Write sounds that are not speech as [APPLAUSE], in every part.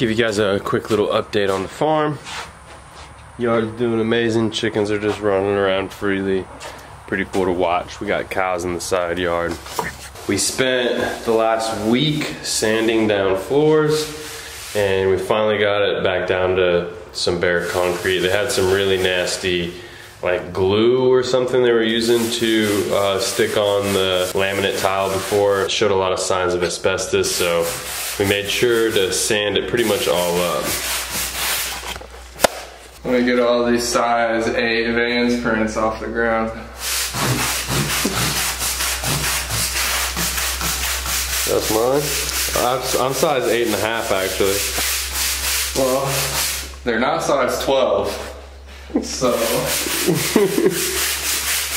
Give you guys a quick little update on the farm. Yard's doing amazing. Chickens are just running around freely. Pretty cool to watch. We got cows in the side yard. We spent the last week sanding down floors and we finally got it back down to some bare concrete. They had some really nasty like glue or something they were using to uh, stick on the laminate tile before. It showed a lot of signs of asbestos, so we made sure to sand it pretty much all up. Let me get all these size 8 Vans prints off the ground. That's mine. I'm size 8.5 actually. Well, they're not size 12. So. [LAUGHS]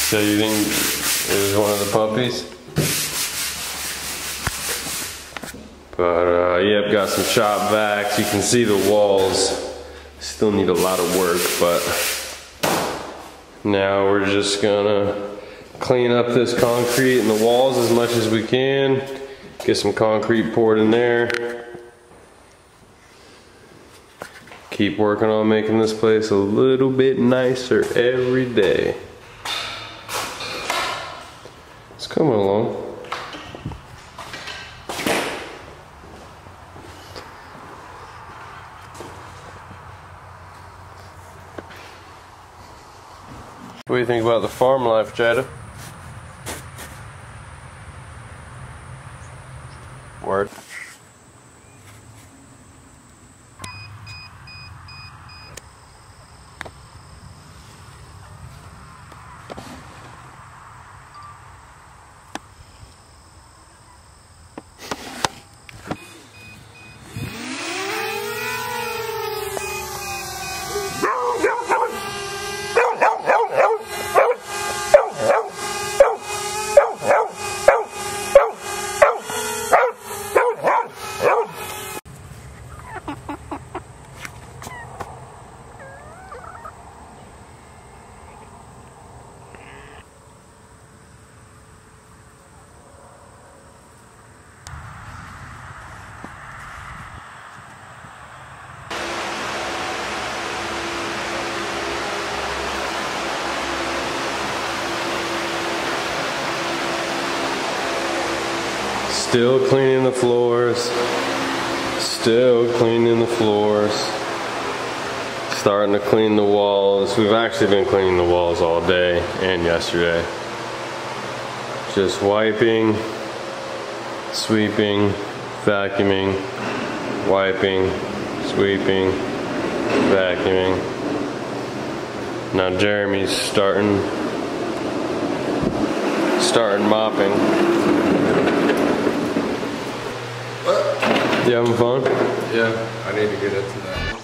so you think it was one of the puppies? But uh, yep, got some chop backs. You can see the walls still need a lot of work, but now we're just gonna clean up this concrete and the walls as much as we can. Get some concrete poured in there. Keep working on making this place a little bit nicer every day. It's coming along. What do you think about the farm life, Jada? Word. Still cleaning the floors. Still cleaning the floors. Starting to clean the walls. We've actually been cleaning the walls all day and yesterday. Just wiping, sweeping, vacuuming, wiping, sweeping, vacuuming. Now Jeremy's starting starting mopping. You having fun? Yeah, I need to get into that.